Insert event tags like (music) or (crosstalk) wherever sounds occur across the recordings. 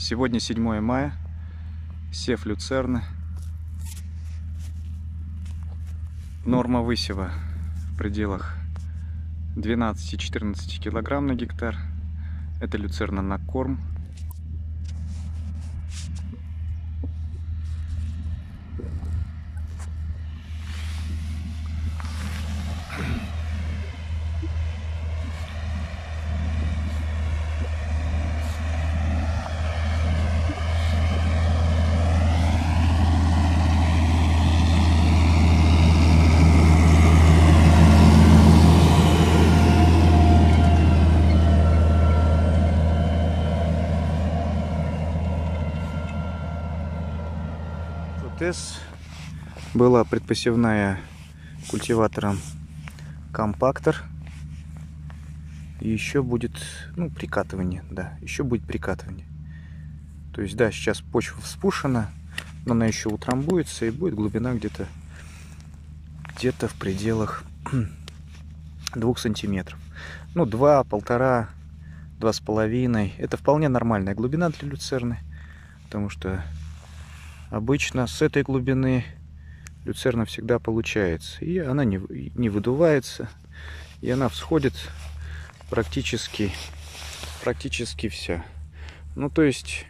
Сегодня 7 мая. Сев люцерны. Норма высева в пределах 12-14 килограмм на гектар. Это люцерна на корм. ТС была предпосевная культиватором компактор. Еще будет, ну, прикатывание, да, еще будет прикатывание. То есть, да, сейчас почва вспушена, но она еще утрамбуется и будет глубина где-то где-то в пределах (clears throat) двух сантиметров. Ну, два, полтора, два с половиной. Это вполне нормальная глубина для люцерны, потому что обычно с этой глубины люцерна всегда получается. И она не, не выдувается, и она всходит практически, практически вся. Ну, то есть,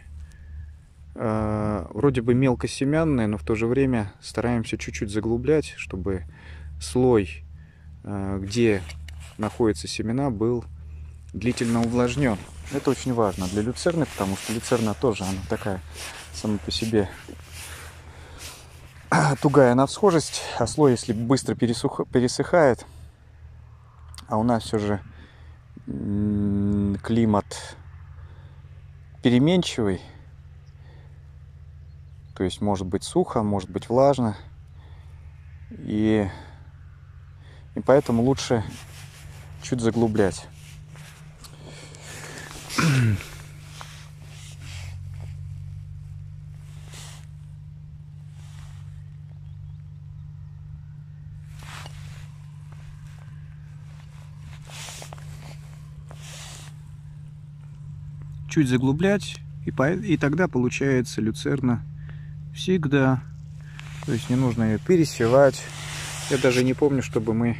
э, вроде бы мелкосемянная, но в то же время стараемся чуть-чуть заглублять, чтобы слой, э, где находятся семена, был длительно увлажнен. Это очень важно для люцерны, потому что люцерна тоже, она такая сама по себе (clears throat) тугая на всхожесть, а слой, если быстро пересух... пересыхает, а у нас все же климат переменчивый, то есть может быть сухо, может быть влажно, и, и поэтому лучше чуть заглублять. Чуть заглублять, и, по, и тогда получается люцерна всегда. То есть не нужно ее пересевать. Я даже не помню, чтобы мы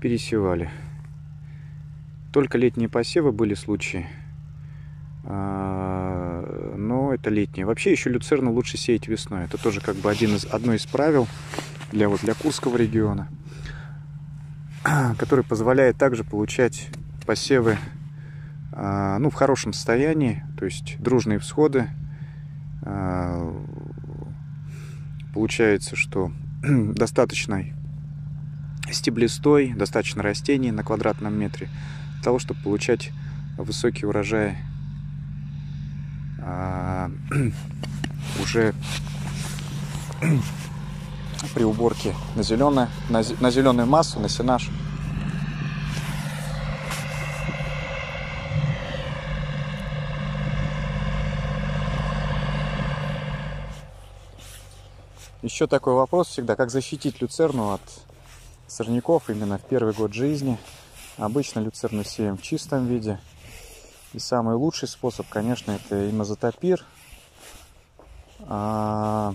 пересевали. Только летние посевы были случаи. А, но это летние. Вообще еще люцерну лучше сеять весной. Это тоже как бы один из, одно из правил для, вот, для Курского региона, который позволяет также получать посевы ну, в хорошем состоянии, то есть дружные всходы. А, получается, что (clears throat) достаточно стеблистой, достаточно растений на квадратном метре для того, чтобы получать высокий урожай а, (clears throat) уже (clears throat) при уборке на зеленое, на зеленую массу, на сенаж. Еще такой вопрос всегда, как защитить люцерну от сорняков именно в первый год жизни. Обычно люцерну сеем в чистом виде. И самый лучший способ, конечно, это имазотопир. А,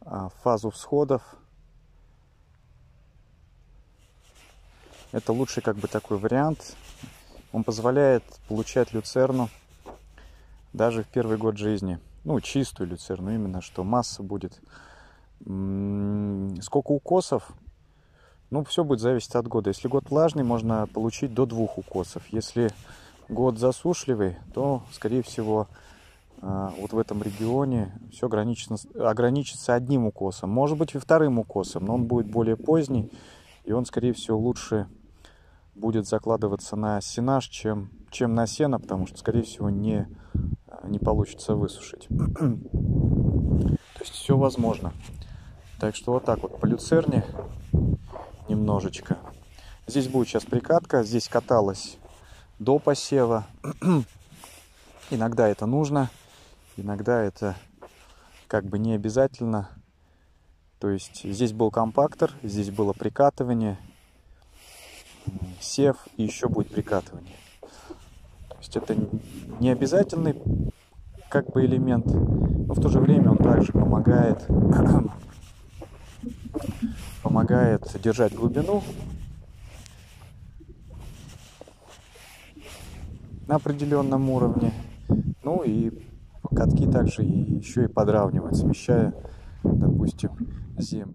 а, фазу всходов. Это лучший как бы такой вариант. Он позволяет получать люцерну даже в первый год жизни ну, чистую люцерну, именно что масса будет. Сколько укосов? Ну, все будет зависеть от года. Если год влажный, можно получить до двух укосов. Если год засушливый, то, скорее всего, а, вот в этом регионе все ограничится одним укосом. Может быть и вторым укосом, но он будет более поздний, и он, скорее всего, лучше будет закладываться на сенаж, чем, чем на сено, потому что, скорее всего, не не получится высушить. (clears throat) То есть все возможно. Так что вот так вот по люцерне немножечко. Здесь будет сейчас прикатка. Здесь каталась до посева. (clears throat) иногда это нужно, иногда это как бы не обязательно. То есть здесь был компактор, здесь было прикатывание, сев и еще будет прикатывание. Есть это не обязательный как бы элемент, но в то же время он также помогает (clears throat) помогает держать глубину на определенном уровне. Ну и катки также еще и подравнивать, смещая, допустим, землю.